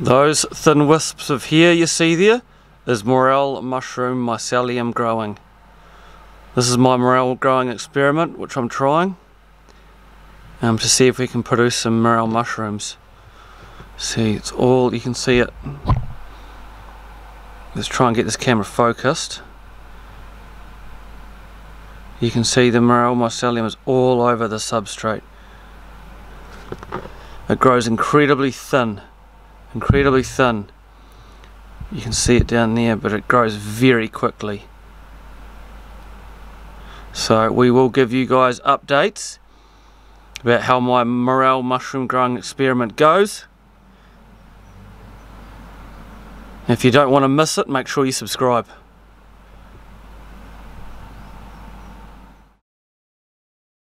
Those thin wisps of hair you see there is morel mushroom mycelium growing. This is my morel growing experiment which I'm trying um, to see if we can produce some morel mushrooms. See, it's all, you can see it. Let's try and get this camera focused. You can see the morel mycelium is all over the substrate. It grows incredibly thin incredibly thin. You can see it down there but it grows very quickly. So we will give you guys updates about how my morel mushroom growing experiment goes. If you don't want to miss it make sure you subscribe